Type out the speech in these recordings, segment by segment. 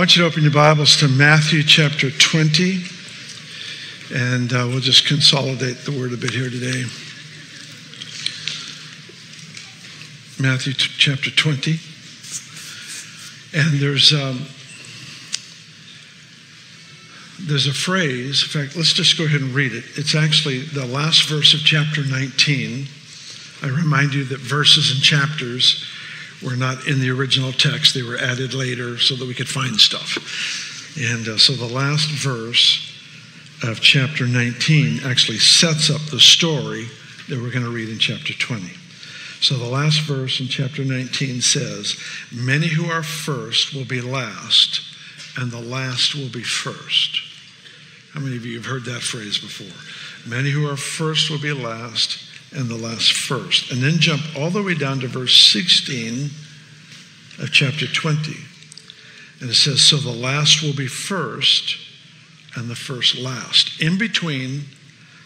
want you to open your Bibles to Matthew chapter 20, and uh, we'll just consolidate the word a bit here today. Matthew t- chapter 20. And there's, um, there's a phrase, in fact, let's just go ahead and read it. It's actually the last verse of chapter 19. I remind you that verses and chapters were not in the original text, they were added later so that we could find stuff. And uh, so the last verse of chapter 19 actually sets up the story that we're going to read in chapter 20. So the last verse in chapter 19 says, Many who are first will be last, and the last will be first. How many of you have heard that phrase before? Many who are first will be last, and the last first. And then jump all the way down to verse 16 of chapter 20. And it says, So the last will be first, and the first last. In between,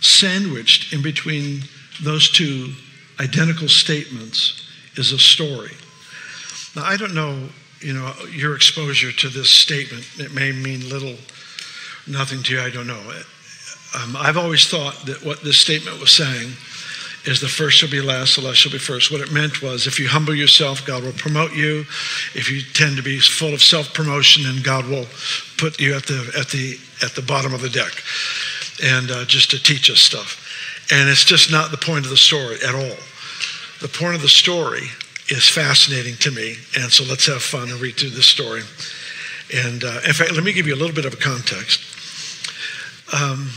sandwiched in between those two identical statements is a story. Now, I don't know, you know, your exposure to this statement. It may mean little, nothing to you, I don't know. Um, I've always thought that what this statement was saying is the first shall be last, the last shall be first. What it meant was if you humble yourself, God will promote you. If you tend to be full of self-promotion, then God will put you at the at the at the bottom of the deck, and uh, just to teach us stuff. And it's just not the point of the story at all. The point of the story is fascinating to me, and so let's have fun and read through this story. And uh, in fact, let me give you a little bit of a context. Um,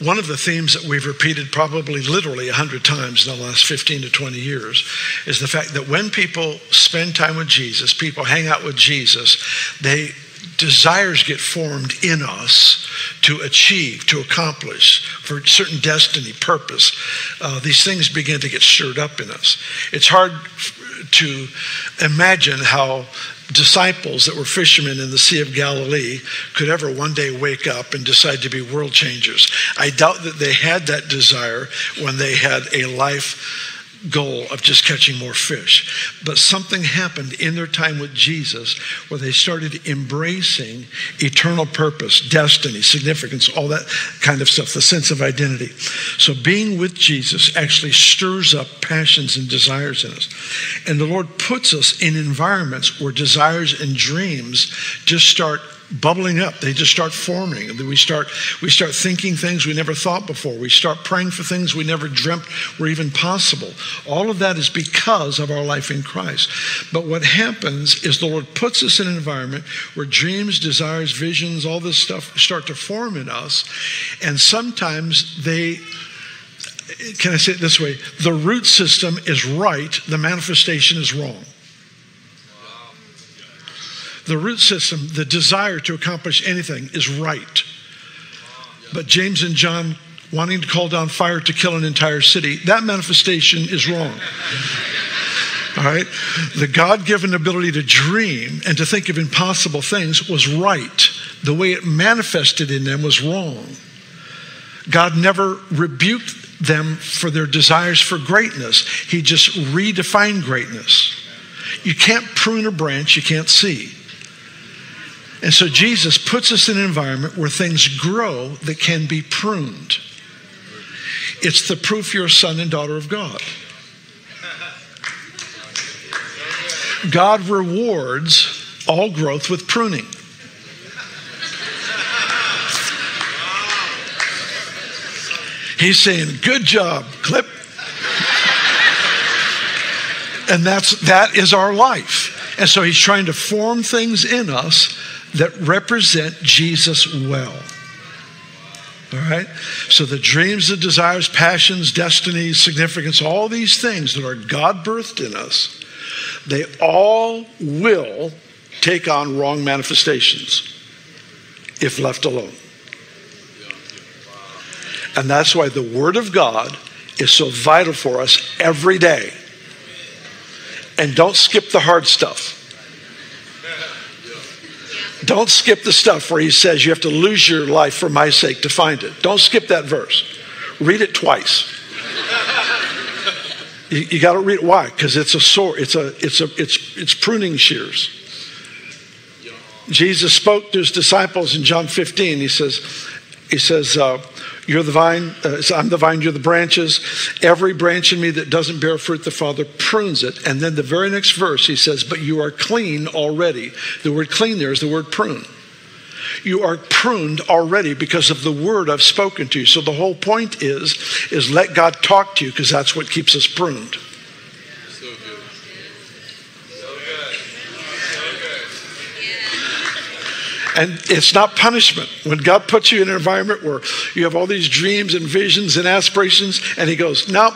one of the themes that we've repeated probably literally 100 times in the last 15 to 20 years is the fact that when people spend time with Jesus, people hang out with Jesus, they desires get formed in us to achieve, to accomplish, for certain destiny, purpose. Uh, these things begin to get stirred up in us. It's hard to imagine how disciples that were fishermen in the Sea of Galilee could ever one day wake up and decide to be world changers. I doubt that they had that desire when they had a life goal of just catching more fish. But something happened in their time with Jesus where they started embracing eternal purpose, destiny, significance, all that kind of stuff, the sense of identity. So being with Jesus actually stirs up passions and desires in us. And the Lord puts us in environments where desires and dreams just start bubbling up. They just start forming. We start, we start thinking things we never thought before. We start praying for things we never dreamt were even possible. All of that is because of our life in Christ. But what happens is the Lord puts us in an environment where dreams, desires, visions, all this stuff start to form in us. And sometimes they can I say it this way? The root system is right, the manifestation is wrong the root system, the desire to accomplish anything is right. But James and John wanting to call down fire to kill an entire city, that manifestation is wrong. All right? The God given ability to dream and to think of impossible things was right. The way it manifested in them was wrong. God never rebuked them for their desires for greatness, He just redefined greatness. You can't prune a branch you can't see. And so Jesus puts us in an environment where things grow that can be pruned. It's the proof you're a son and daughter of God. God rewards all growth with pruning. He's saying, "Good job, clip." and that's that is our life. And so he's trying to form things in us that represent Jesus well. All right? So the dreams, the desires, passions, destinies, significance, all these things that are God birthed in us, they all will take on wrong manifestations if left alone. And that's why the Word of God is so vital for us every day. And don't skip the hard stuff. Don't skip the stuff where he says you have to lose your life for my sake to find it. Don't skip that verse. Read it twice. you, you got to read it. Why? Because it's a sword. It's a it's a it's it's pruning shears. Jesus spoke to his disciples in John 15. He says, he says, uh, you're the vine, uh, I'm the vine, you're the branches. Every branch in me that doesn't bear fruit, the Father prunes it. And then the very next verse, he says, But you are clean already. The word clean there is the word prune. You are pruned already because of the word I've spoken to you. So the whole point is, is let God talk to you because that's what keeps us pruned. And it's not punishment. When God puts you in an environment where you have all these dreams and visions and aspirations, and He goes, No,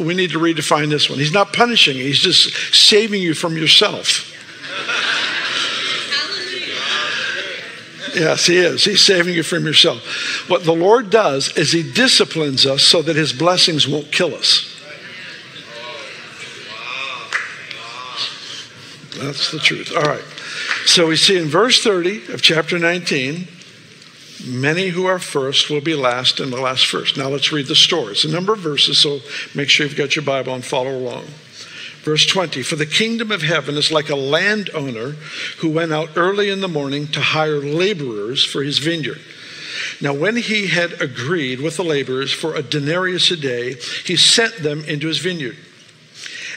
we need to redefine this one. He's not punishing He's just saving you from yourself. Yes, He is. He's saving you from yourself. What the Lord does is He disciplines us so that His blessings won't kill us. That's the truth. All right. So we see in verse 30 of chapter 19, many who are first will be last, and the last first. Now let's read the story. It's a number of verses, so make sure you've got your Bible and follow along. Verse 20 For the kingdom of heaven is like a landowner who went out early in the morning to hire laborers for his vineyard. Now, when he had agreed with the laborers for a denarius a day, he sent them into his vineyard.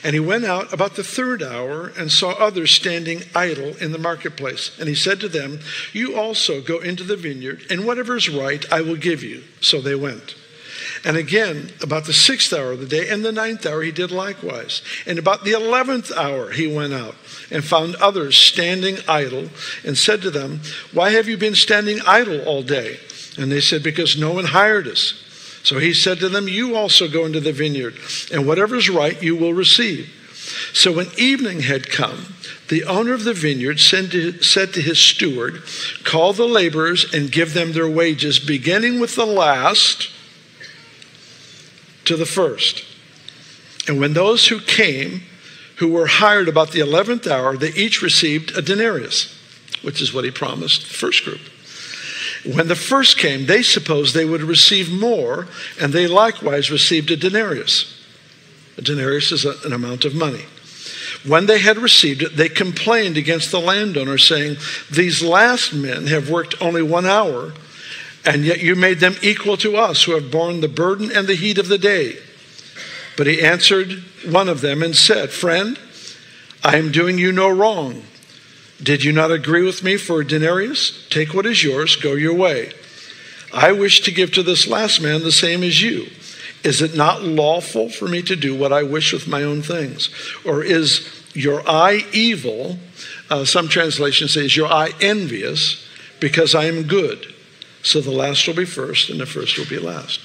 And he went out about the third hour and saw others standing idle in the marketplace. And he said to them, You also go into the vineyard, and whatever is right I will give you. So they went. And again, about the sixth hour of the day and the ninth hour, he did likewise. And about the eleventh hour, he went out and found others standing idle and said to them, Why have you been standing idle all day? And they said, Because no one hired us. So he said to them, You also go into the vineyard, and whatever is right you will receive. So when evening had come, the owner of the vineyard said to his steward, Call the laborers and give them their wages, beginning with the last to the first. And when those who came, who were hired about the 11th hour, they each received a denarius, which is what he promised the first group. When the first came, they supposed they would receive more, and they likewise received a denarius. A denarius is an amount of money. When they had received it, they complained against the landowner, saying, These last men have worked only one hour, and yet you made them equal to us who have borne the burden and the heat of the day. But he answered one of them and said, Friend, I am doing you no wrong. Did you not agree with me for a denarius? Take what is yours, go your way. I wish to give to this last man the same as you. Is it not lawful for me to do what I wish with my own things? Or is your eye evil? Uh, some translations say, Is your eye envious because I am good? So the last will be first and the first will be last.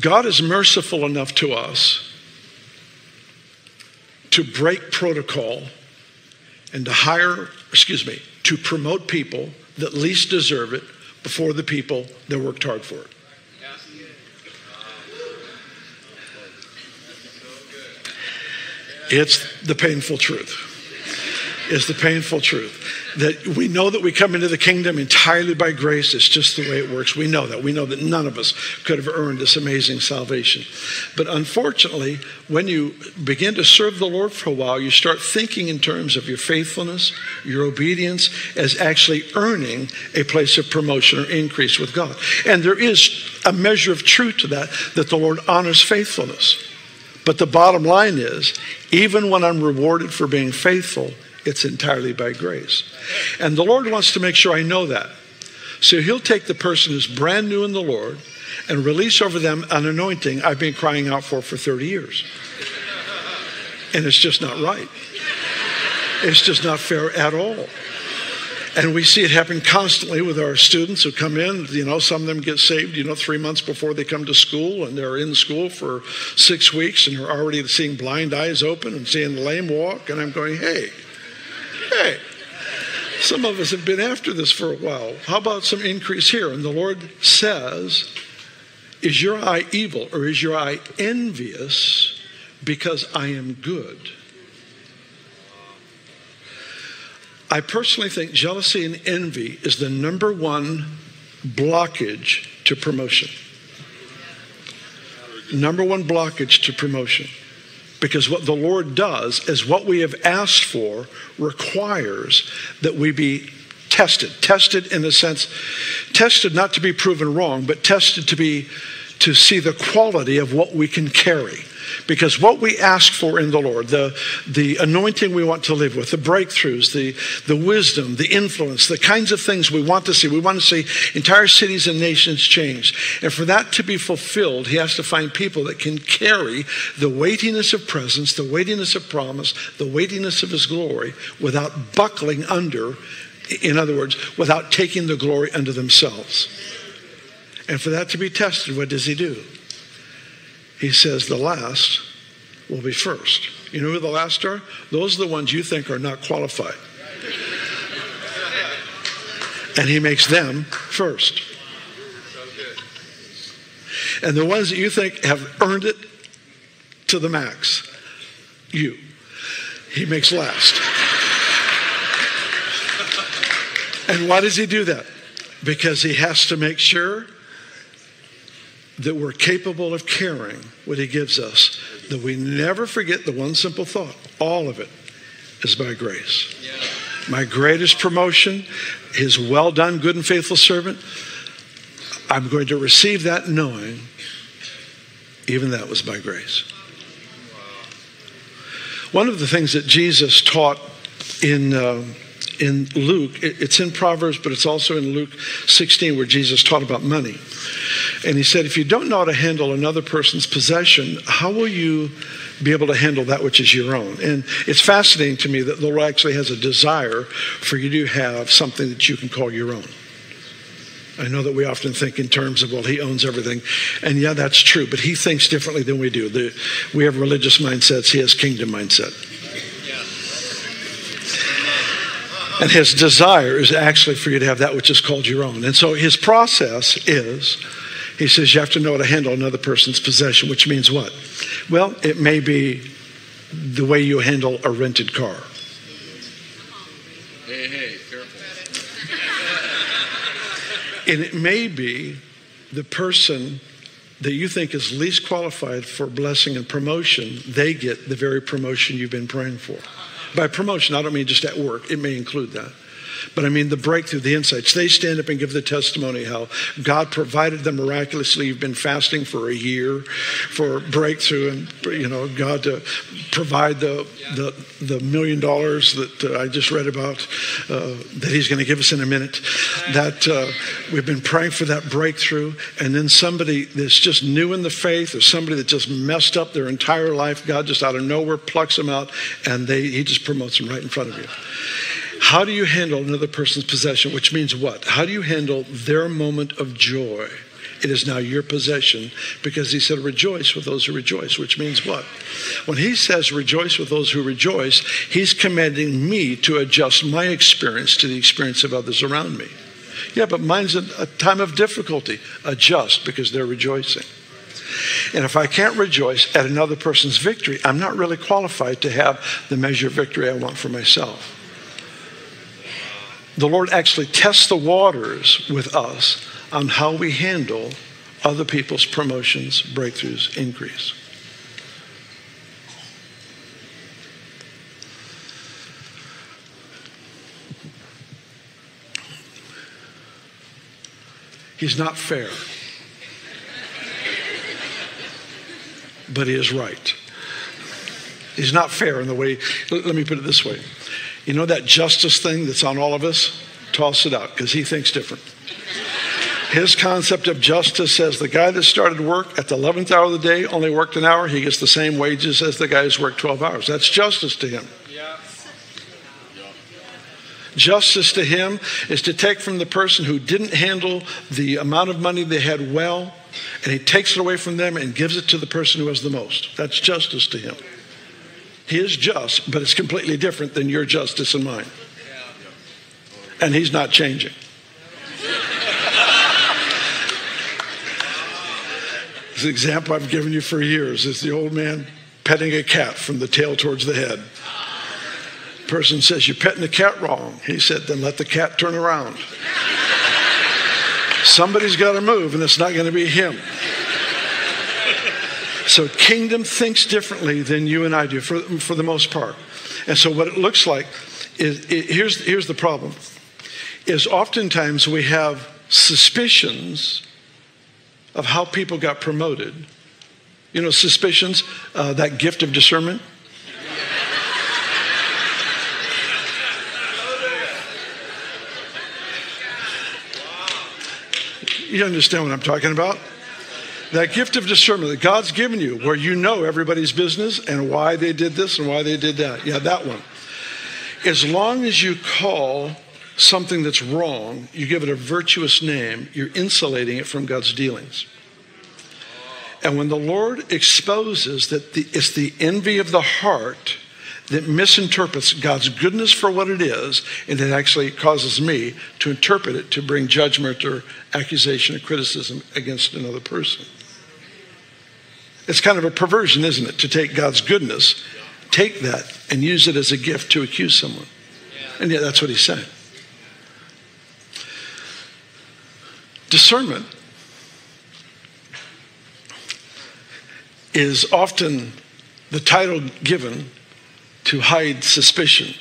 God is merciful enough to us to break protocol and to hire, excuse me, to promote people that least deserve it before the people that worked hard for it. It's the painful truth. It's the painful truth that we know that we come into the kingdom entirely by grace. It's just the way it works. We know that. We know that none of us could have earned this amazing salvation. But unfortunately, when you begin to serve the Lord for a while, you start thinking in terms of your faithfulness, your obedience, as actually earning a place of promotion or increase with God. And there is a measure of truth to that, that the Lord honors faithfulness. But the bottom line is, even when I'm rewarded for being faithful, it's entirely by grace. And the Lord wants to make sure I know that. So He'll take the person who's brand new in the Lord and release over them an anointing I've been crying out for for 30 years. And it's just not right. It's just not fair at all. And we see it happen constantly with our students who come in. You know, some of them get saved, you know, three months before they come to school, and they're in school for six weeks, and they're already seeing blind eyes open and seeing the lame walk. And I'm going, hey, Hey, some of us have been after this for a while. How about some increase here? And the Lord says, Is your eye evil or is your eye envious because I am good? I personally think jealousy and envy is the number one blockage to promotion. Number one blockage to promotion. Because what the Lord does is what we have asked for requires that we be tested. Tested in the sense, tested not to be proven wrong, but tested to be to see the quality of what we can carry. Because what we ask for in the Lord, the, the anointing we want to live with, the breakthroughs, the, the wisdom, the influence, the kinds of things we want to see, we want to see entire cities and nations change. And for that to be fulfilled, He has to find people that can carry the weightiness of presence, the weightiness of promise, the weightiness of His glory without buckling under, in other words, without taking the glory unto themselves. And for that to be tested, what does He do? he says the last will be first. You know who the last are? Those are the ones you think are not qualified. And he makes them first. And the ones that you think have earned it to the max, you, he makes last. And why does he do that? Because he has to make sure that we're capable of caring what He gives us, that we never forget the one simple thought all of it is by grace. Yeah. My greatest promotion, His well done, good and faithful servant, I'm going to receive that knowing even that was by grace. One of the things that Jesus taught in. Uh, in Luke, it's in Proverbs, but it's also in Luke 16 where Jesus taught about money. And he said, if you don't know how to handle another person's possession, how will you be able to handle that which is your own? And it's fascinating to me that the Lord actually has a desire for you to have something that you can call your own. I know that we often think in terms of, well, he owns everything. And yeah, that's true, but he thinks differently than we do. The, we have religious mindsets, he has kingdom mindset. And his desire is actually for you to have that which is called your own. And so his process is he says you have to know how to handle another person's possession, which means what? Well, it may be the way you handle a rented car. Hey, hey, careful. and it may be the person that you think is least qualified for blessing and promotion, they get the very promotion you've been praying for. By promotion, I don't mean just at work, it may include that. But I mean, the breakthrough, the insights. They stand up and give the testimony how God provided them miraculously. You've been fasting for a year for breakthrough, and you know God to provide the the, the million dollars that uh, I just read about uh, that He's going to give us in a minute. That uh, we've been praying for that breakthrough, and then somebody that's just new in the faith, or somebody that just messed up their entire life, God just out of nowhere plucks them out, and they He just promotes them right in front of you. How do you handle another person's possession? Which means what? How do you handle their moment of joy? It is now your possession because he said, Rejoice with those who rejoice, which means what? When he says, Rejoice with those who rejoice, he's commanding me to adjust my experience to the experience of others around me. Yeah, but mine's a, time of difficulty. Adjust because they're rejoicing. And if I can't rejoice at another person's victory, I'm not really qualified to have the measure of victory I want for myself the Lord actually tests the waters with us on how we handle other people's promotions, breakthroughs, increase. He's not fair, but he is right. He's not fair in the way, let me put it this way you know that justice thing that's on all of us? Toss it out because he thinks different. His concept of justice says the guy that started work at the 11th hour of the day only worked an hour, he gets the same wages as the guy who's worked 12 hours. That's justice to him. Justice to him is to take from the person who didn't handle the amount of money they had well, and he takes it away from them and gives it to the person who has the most. That's justice to him. He is just, but it's completely different than your justice and mine. And he's not changing. This example I've given you for years is the old man petting a cat from the tail towards the head. Person says, You're petting the cat wrong. He said, Then let the cat turn around. Somebody's got to move, and it's not going to be him. So, kingdom thinks differently than you and I do for, for the most part. And so, what it looks like is it, here's, here's the problem is oftentimes we have suspicions of how people got promoted. You know, suspicions, uh, that gift of discernment. You understand what I'm talking about? That gift of discernment that God's given you, where you know everybody's business and why they did this and why they did that. Yeah, that one. As long as you call something that's wrong, you give it a virtuous name, you're insulating it from God's dealings. And when the Lord exposes that the, it's the envy of the heart that misinterprets God's goodness for what it is, and it actually causes me to interpret it to bring judgment or accusation or criticism against another person. It's kind of a perversion, isn't it, to take God's goodness, take that, and use it as a gift to accuse someone. And yet, that's what he's saying. Discernment is often the title given to hide suspicion.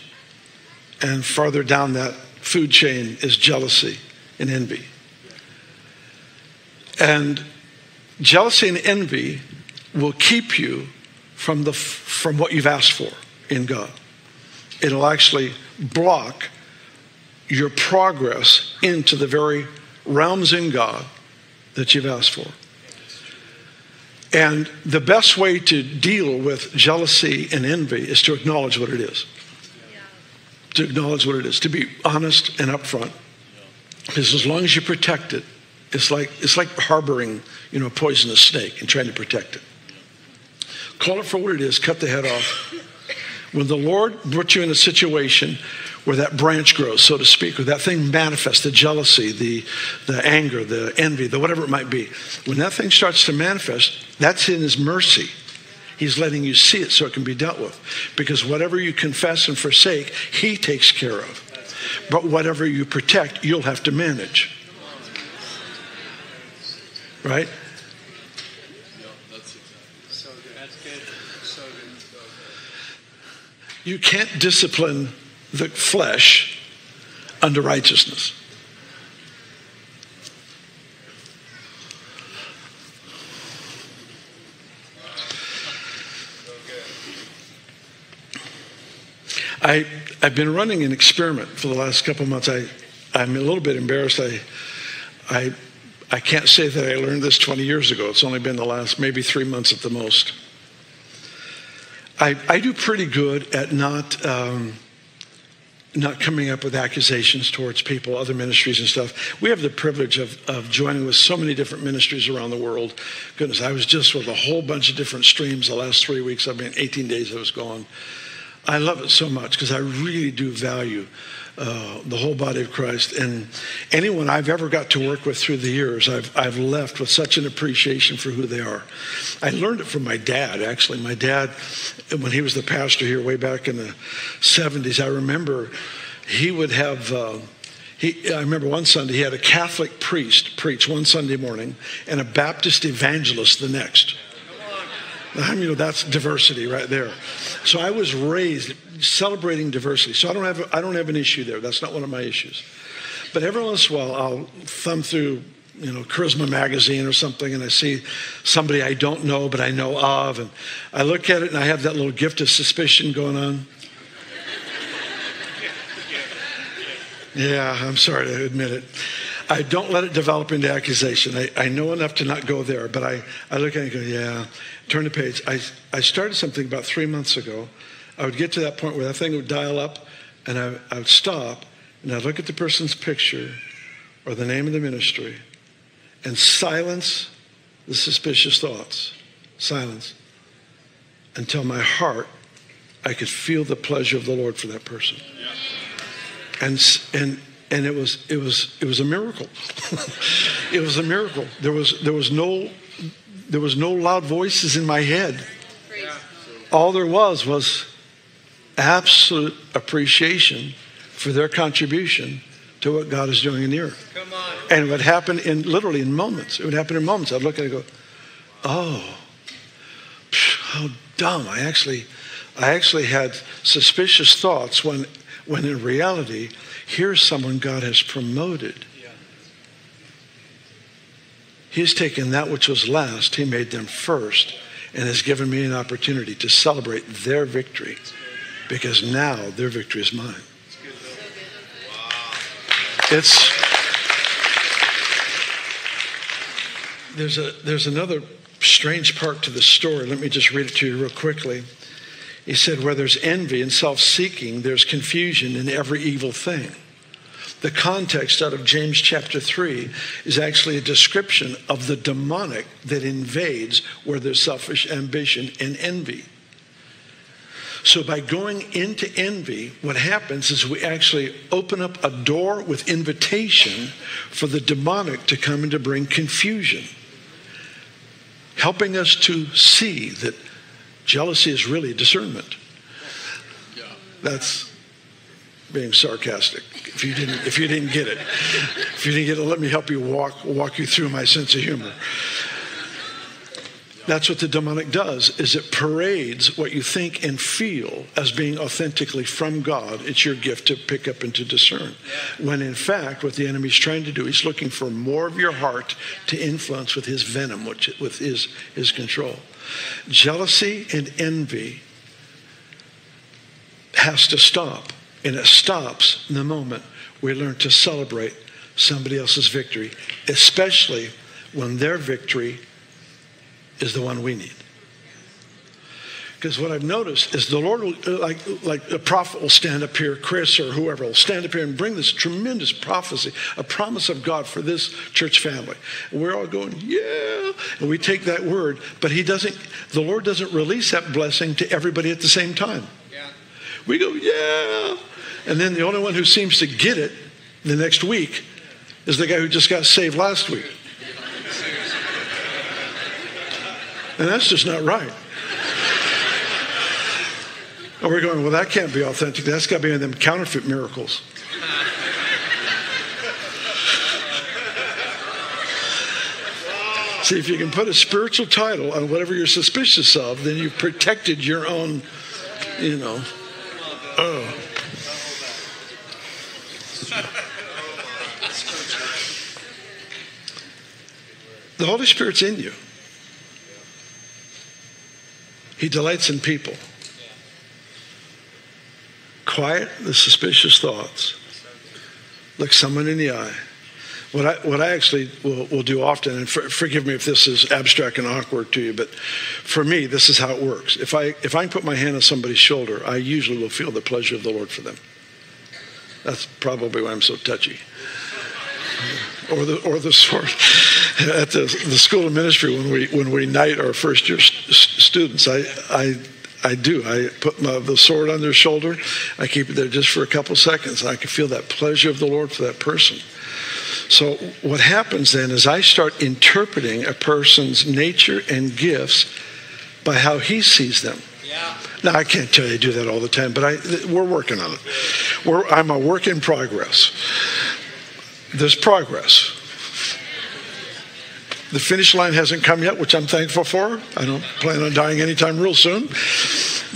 And farther down that food chain is jealousy and envy. And jealousy and envy will keep you from, the, from what you've asked for in God. It'll actually block your progress into the very realms in God that you've asked for. And the best way to deal with jealousy and envy is to acknowledge what it is. Yeah. To acknowledge what it is, to be honest and upfront. Because as long as you protect it, it's like, it's like harboring you know, a poisonous snake and trying to protect it. Call it for what it is, cut the head off. When the Lord put you in a situation where that branch grows, so to speak, or that thing manifests, the jealousy, the, the anger, the envy, the whatever it might be, when that thing starts to manifest, that's in His mercy. He's letting you see it so it can be dealt with. Because whatever you confess and forsake, He takes care of. But whatever you protect, you'll have to manage. Right? You can't discipline the flesh under righteousness. I, I've been running an experiment for the last couple months. I, I'm a little bit embarrassed. I, I, I can't say that I learned this 20 years ago. It's only been the last maybe three months at the most. I, I do pretty good at not um, not coming up with accusations towards people, other ministries and stuff. We have the privilege of, of joining with so many different ministries around the world. Goodness, I was just with a whole bunch of different streams the last three weeks. I've been 18 days I was gone. I love it so much because I really do value uh, the whole body of Christ. And anyone I've ever got to work with through the years, I've, I've left with such an appreciation for who they are. I learned it from my dad, actually. My dad, when he was the pastor here way back in the 70s, I remember he would have. Uh, he, I remember one Sunday he had a Catholic priest preach one Sunday morning and a Baptist evangelist the next. I mean, that's diversity right there. So I was raised celebrating diversity. So I don't have I don't have an issue there. That's not one of my issues. But every once in a while, I'll thumb through you know Charisma magazine or something, and I see somebody I don't know but I know of, and I look at it and I have that little gift of suspicion going on. Yeah, I'm sorry to admit it. I don't let it develop into accusation. I, I know enough to not go there, but I, I look at it and go, yeah, turn the page. I, I started something about three months ago. I would get to that point where that thing would dial up, and I, I would stop, and I'd look at the person's picture or the name of the ministry and silence the suspicious thoughts. Silence. Until my heart, I could feel the pleasure of the Lord for that person. And, and, and it was, it was, it was a miracle. it was a miracle. There was, there was no there was no loud voices in my head. All there was was absolute appreciation for their contribution to what God is doing in the earth. And it would happen in literally in moments. It would happen in moments. I'd look at it and go, oh, how dumb. I actually, I actually had suspicious thoughts when, when in reality, here's someone God has promoted. He's taken that which was last, He made them first, and has given me an opportunity to celebrate their victory because now their victory is mine. It's there's a there's another strange part to the story. Let me just read it to you real quickly. He said, Where there's envy and self seeking, there's confusion in every evil thing. The context out of James chapter 3 is actually a description of the demonic that invades where there's selfish ambition and envy. So, by going into envy, what happens is we actually open up a door with invitation for the demonic to come and to bring confusion, helping us to see that jealousy is really discernment. That's being sarcastic. If you didn't, if you didn't get it, if you didn't get it, let me help you walk walk you through my sense of humor. That's what the demonic does is it parades what you think and feel as being authentically from God. It's your gift to pick up and to discern. When in fact what the enemy's trying to do, he's looking for more of your heart to influence with his venom, which with his his control. Jealousy and envy has to stop. And it stops in the moment we learn to celebrate somebody else's victory, especially when their victory is the one we need. Because what I've noticed is the Lord, will, uh, like, like a prophet will stand up here, Chris or whoever will stand up here and bring this tremendous prophecy, a promise of God for this church family. And we're all going, yeah. And we take that word, but he doesn't, the Lord doesn't release that blessing to everybody at the same time. Yeah. We go, yeah. And then the only one who seems to get it the next week is the guy who just got saved last week. And that's just not right. And we're going, well, that can't be authentic. That's got to be in them counterfeit miracles. See, if you can put a spiritual title on whatever you're suspicious of, then you've protected your own, you know. Oh. The Holy Spirit's in you. He delights in people. Quiet the suspicious thoughts. Look someone in the eye. What I, what I actually will, will do often, and for, forgive me if this is abstract and awkward to you, but for me, this is how it works. If I, if I can put my hand on somebody's shoulder, I usually will feel the pleasure of the Lord for them. That's probably why I'm so touchy. Or the, or the sort at the, the school of ministry when we when we knight our first year st- students, I, I I do. I put my, the sword on their shoulder. I keep it there just for a couple seconds. I can feel that pleasure of the Lord for that person. So what happens then is I start interpreting a person's nature and gifts by how he sees them. Yeah. Now I can't tell you I do that all the time, but I, we're working on it. We're, I'm a work in progress. There's progress. The finish line hasn't come yet, which I'm thankful for. I don't plan on dying anytime real soon.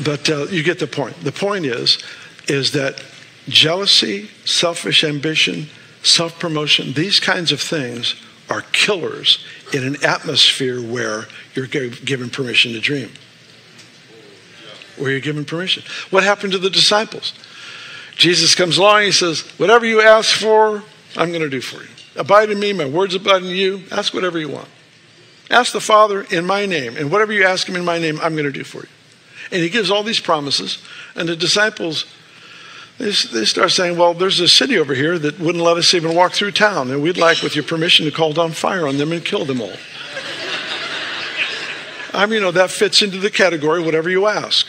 But uh, you get the point. The point is, is that jealousy, selfish ambition, self promotion, these kinds of things are killers in an atmosphere where you're given permission to dream. Where you're given permission. What happened to the disciples? Jesus comes along, he says, Whatever you ask for, I'm going to do for you. Abide in me, my words abide in you. Ask whatever you want. Ask the Father in my name, and whatever you ask him in my name, I'm going to do for you. And he gives all these promises, and the disciples, they, they start saying, Well, there's a city over here that wouldn't let us even walk through town, and we'd like, with your permission, to call down fire on them and kill them all. I mean, you know, that fits into the category whatever you ask.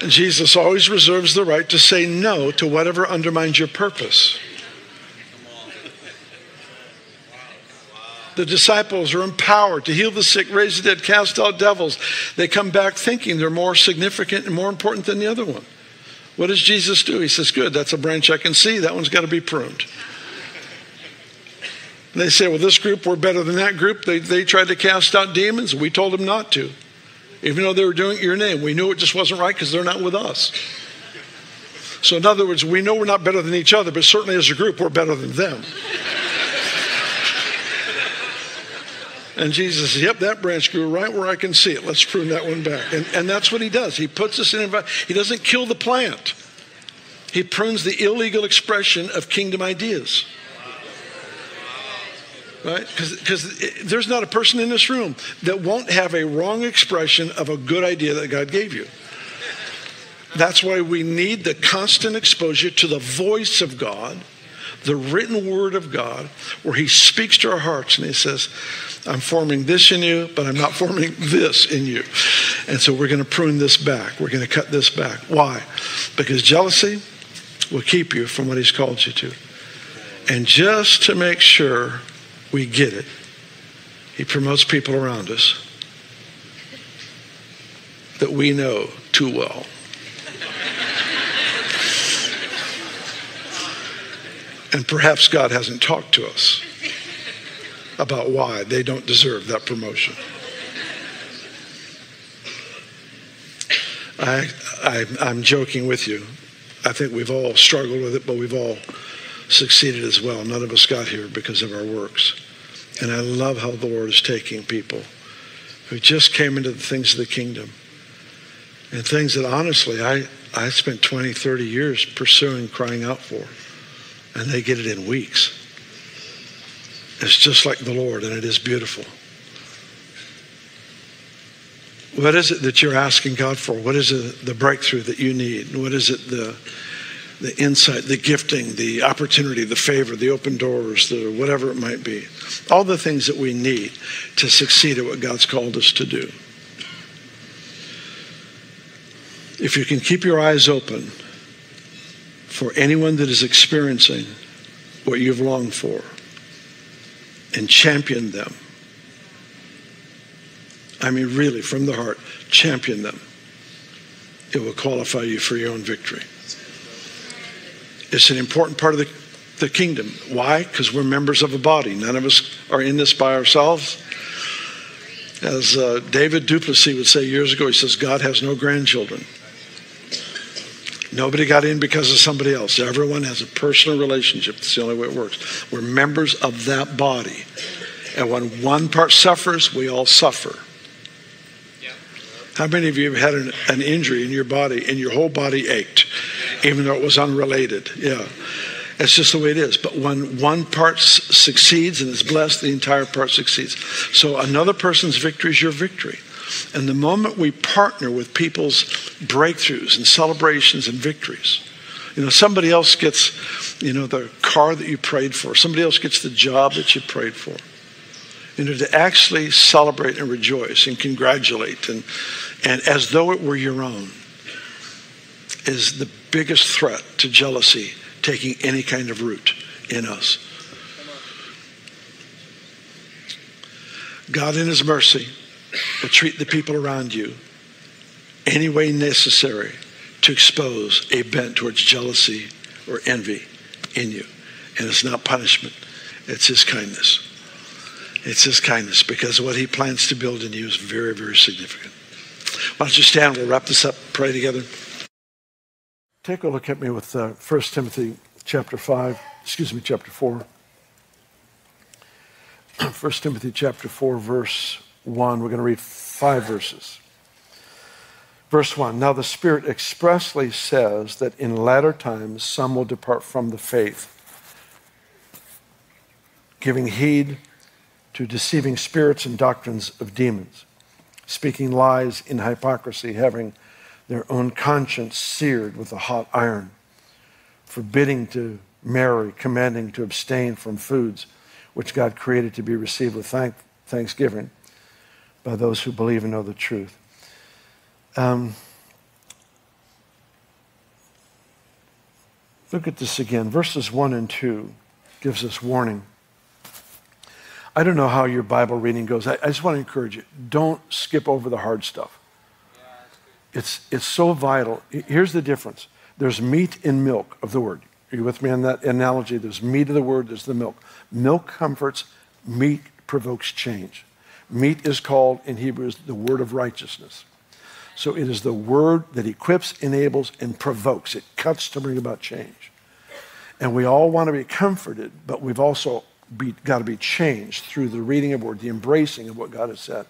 And Jesus always reserves the right to say no to whatever undermines your purpose. The disciples are empowered to heal the sick, raise the dead, cast out devils. They come back thinking they're more significant and more important than the other one. What does Jesus do? He says, Good, that's a branch I can see. That one's got to be pruned. And they say, well, this group, we're better than that group. They, they tried to cast out demons. We told them not to. Even though they were doing it your name, we knew it just wasn't right because they're not with us. So, in other words, we know we're not better than each other, but certainly as a group, we're better than them. And Jesus says, Yep, that branch grew right where I can see it. Let's prune that one back. And, and that's what he does. He puts us in, he doesn't kill the plant, he prunes the illegal expression of kingdom ideas. Right? Because there's not a person in this room that won't have a wrong expression of a good idea that God gave you. That's why we need the constant exposure to the voice of God, the written word of God, where He speaks to our hearts and He says, I'm forming this in you, but I'm not forming this in you. And so we're going to prune this back. We're going to cut this back. Why? Because jealousy will keep you from what He's called you to. And just to make sure we get it, He promotes people around us that we know too well. And perhaps God hasn't talked to us about why they don't deserve that promotion. I, I, am joking with you. I think we've all struggled with it, but we've all succeeded as well. None of us got here because of our works. And I love how the Lord is taking people who just came into the things of the kingdom and things that honestly I, I spent 20, 30 years pursuing, crying out for. And they get it in weeks. It's just like the Lord, and it is beautiful. What is it that you're asking God for? What is it, the breakthrough that you need? What is it, the, the insight, the gifting, the opportunity, the favor, the open doors, the whatever it might be? All the things that we need to succeed at what God's called us to do. If you can keep your eyes open for anyone that is experiencing what you've longed for, and champion them. I mean, really, from the heart, champion them. It will qualify you for your own victory. It's an important part of the, the kingdom. Why? Because we're members of a body. None of us are in this by ourselves. As uh, David du Plessis would say years ago, he says, God has no grandchildren. Nobody got in because of somebody else. Everyone has a personal relationship. That's the only way it works. We're members of that body. And when one part suffers, we all suffer. How many of you have had an, an, injury in your body and your whole body ached, even though it was unrelated? Yeah. It's just the way it is. But when one part succeeds and is blessed, the entire part succeeds. So another person's victory is your victory. And the moment we partner with people's breakthroughs and celebrations and victories, you know, somebody else gets, you know, the car that you prayed for, somebody else gets the job that you prayed for. You know, to actually celebrate and rejoice and congratulate and, and as though it were your own is the biggest threat to jealousy taking any kind of root in us. God, in His mercy, will treat the people around you any way necessary to expose a bent towards jealousy or envy in you. And it's not punishment, it's His kindness. It's His kindness because what He plans to build in you is very, very significant. Why don't you stand? We'll wrap this up, pray together. Take a look at me with uh, 1 Timothy chapter 5, excuse me, chapter 4. 1 Timothy chapter 4, verse 1. We're going to read five verses. Verse 1 Now the Spirit expressly says that in latter times some will depart from the faith, giving heed to deceiving spirits and doctrines of demons, speaking lies in hypocrisy, having their own conscience seared with a hot iron, forbidding to marry, commanding to abstain from foods which God created to be received with thank- thanksgiving by those who believe and know the truth. Um, look at this again. Verses 1 and 2 gives us warning. I don't know how your Bible reading goes. I, I just want to encourage you don't skip over the hard stuff. It's, it's so vital. Here's the difference there's meat and milk of the word. Are you with me on that analogy? There's meat of the word, there's the milk. Milk comforts, meat provokes change. Meat is called in Hebrews the word of righteousness. So it is the word that equips, enables, and provokes. It cuts to bring about change. And we all want to be comforted, but we've also be, got to be changed through the reading of word, the embracing of what God has said.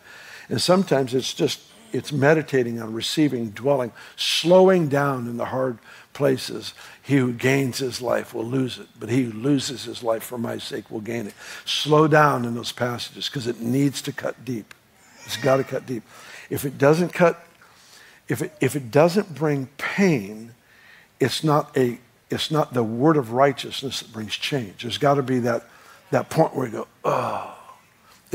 And sometimes it's just it's meditating on receiving, dwelling, slowing down in the hard places. He who gains his life will lose it, but he who loses his life for my sake will gain it. Slow down in those passages because it needs to cut deep. It's got to cut deep. If it doesn't cut, if it, if it doesn't bring pain, it's not a it's not the word of righteousness that brings change. There's got to be that, that point where you go, oh,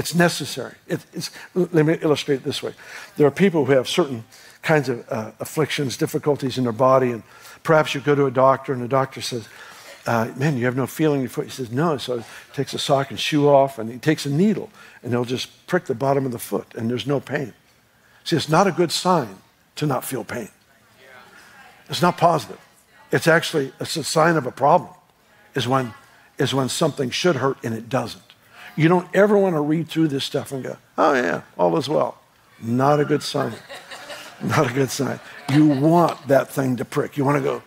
it's necessary. It, it's, let me illustrate it this way. There are people who have certain kinds of uh, afflictions, difficulties in their body, and perhaps you go to a doctor and the doctor says, uh, man, you have no feeling in your foot. He says, no. So he takes a sock and shoe off, and he takes a needle, and he'll just prick the bottom of the foot, and there's no pain. See, it's not a good sign to not feel pain. It's not positive. It's actually it's a sign of a problem, is when, is when something should hurt and it doesn't. You don't ever want to read through this stuff and go, oh, yeah, all is well. Not a good sign. Not a good sign. You want that thing to prick. You want to go,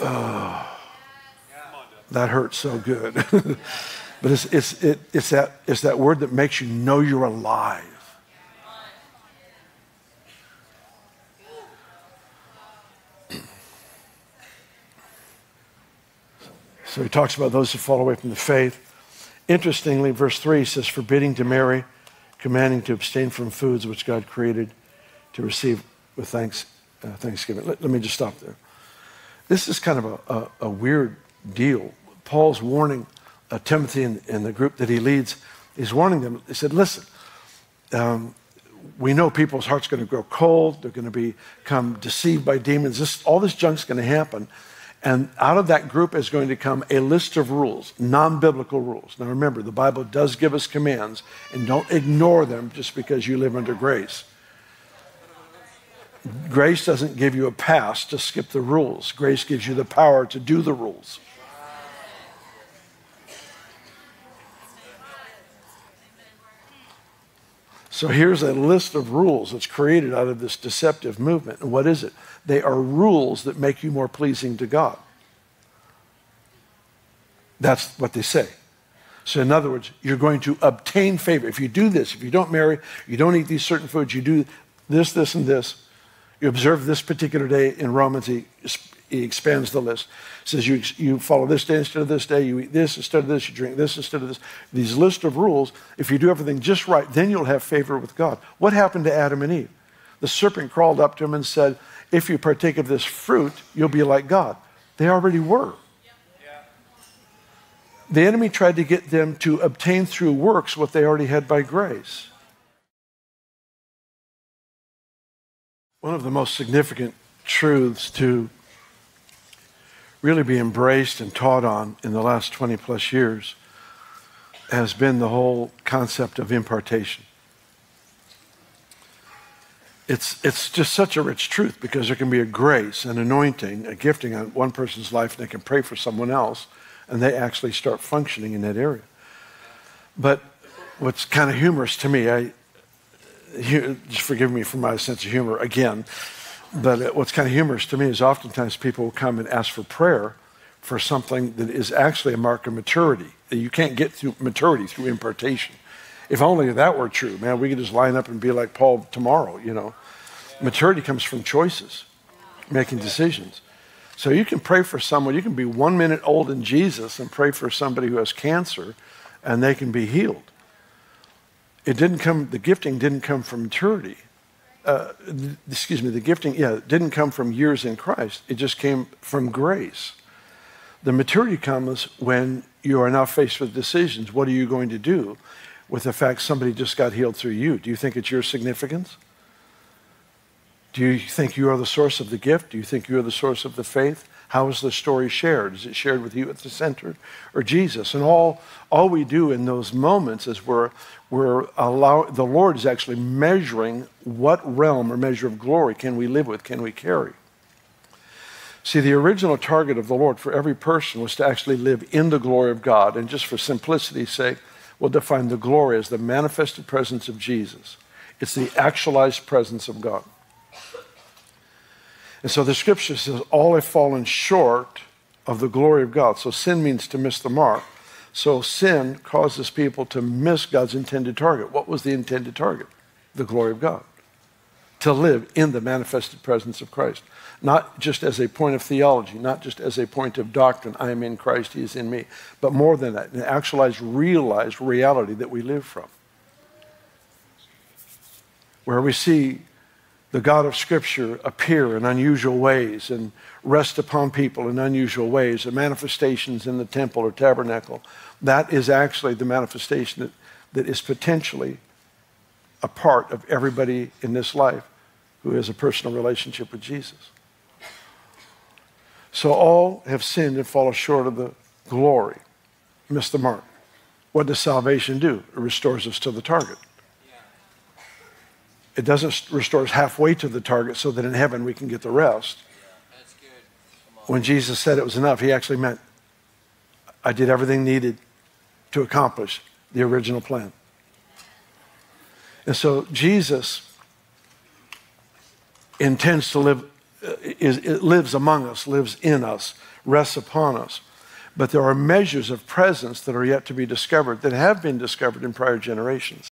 oh, that hurts so good. but it's, it's, it, it's, that, it's that word that makes you know you're alive. So he talks about those who fall away from the faith. Interestingly, verse 3 says, forbidding to marry, commanding to abstain from foods which God created to receive with thanks, uh, thanksgiving. Let, let, me just stop there. This is kind of a, a, a weird deal. Paul's warning uh, Timothy and, and, the group that he leads, he's warning them. He said, listen, um, we know people's hearts are going to grow cold. They're going to become deceived by demons. This, all this junk's going to happen. And out of that group is going to come a list of rules, non biblical rules. Now remember, the Bible does give us commands, and don't ignore them just because you live under grace. Grace doesn't give you a pass to skip the rules, grace gives you the power to do the rules. So here's a list of rules that's created out of this deceptive movement. And what is it? They are rules that make you more pleasing to God. That's what they say. So, in other words, you're going to obtain favor. If you do this, if you don't marry, you don't eat these certain foods, you do this, this, and this, you observe this particular day in Romans, he, he expands the list. He says you, you follow this day instead of this day, you eat this instead of this, you drink this instead of this. These list of rules, if you do everything just right, then you'll have favor with God. What happened to Adam and Eve? The serpent crawled up to him and said, if you partake of this fruit, you'll be like God. They already were. The enemy tried to get them to obtain through works what they already had by grace. One of the most significant truths to really be embraced and taught on in the last 20 plus years has been the whole concept of impartation it's, it's just such a rich truth because there can be a grace, an anointing, a gifting on one person's life, and they can pray for someone else, and they actually start functioning in that area. But what's kind of humorous to me, I, just forgive me for my sense of humor again, but what's kind of humorous to me is oftentimes people will come and ask for prayer for something that is actually a mark of maturity. You can't get through maturity through impartation. If only that were true, man, we could just line up and be like Paul tomorrow, you know. Maturity comes from choices, making decisions. So you can pray for someone, you can be one minute old in Jesus and pray for somebody who has cancer and they can be healed. It didn't come, the gifting didn't come from maturity. Uh, excuse me, the gifting, yeah, didn't come from years in Christ. It just came from grace. The maturity comes when you are now faced with decisions. What are you going to do? with the fact somebody just got healed through you? Do you think it's your significance? Do you think you are the source of the gift? Do you think you are the source of the faith? How is the story shared? Is it shared with you at the center or Jesus? And all, all we do in those moments is we're, we're allow, the Lord is actually measuring what realm or measure of glory can we live with, can we carry. See, the original target of the Lord for every person was to actually live in the glory of God. And just for simplicity's sake, we'll define the glory as the manifested presence of Jesus. It's the actualized presence of God. And so the scripture says, All have fallen short of the glory of God. So sin means to miss the mark. So sin causes people to miss God's intended target. What was the intended target? The glory of God. To live in the manifested presence of Christ. Not just as a point of theology, not just as a point of doctrine, I am in Christ, He is in me, but more than that, an actualized, realized reality that we live from. Where we see the God of Scripture appear in unusual ways and rest upon people in unusual ways. The manifestations in the temple or tabernacle, that is actually the manifestation that, that is potentially a part of everybody in this life who has a personal relationship with Jesus. So all have sinned and fall short of the glory, missed the mark. What does salvation do? It restores us to the target. It doesn't restore us halfway to the target so that in heaven we can get the rest. When Jesus said it was enough, he actually meant, I did everything needed to accomplish the original plan. And so Jesus intends to live, uh, is, it lives among us, lives in us, rests upon us. But there are measures of presence that are yet to be discovered that have been discovered in prior generations.